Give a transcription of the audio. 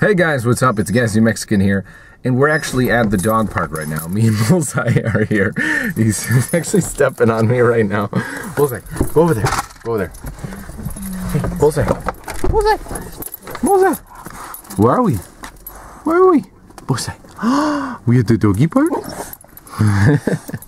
Hey guys, what's up? It's Gassy Mexican here, and we're actually at the dog park right now. Me and Bullseye are here. He's actually stepping on me right now. Bullseye, go over there. Go over there. Hey, Bullseye. Bullseye. Bullseye. Where are we? Where are we? Bullseye. we at the doggy park?